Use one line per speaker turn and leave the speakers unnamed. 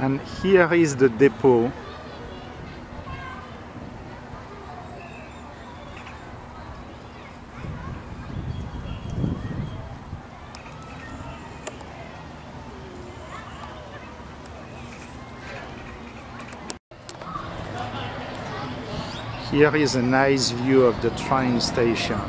and here is the depot Here is a nice view of the train station.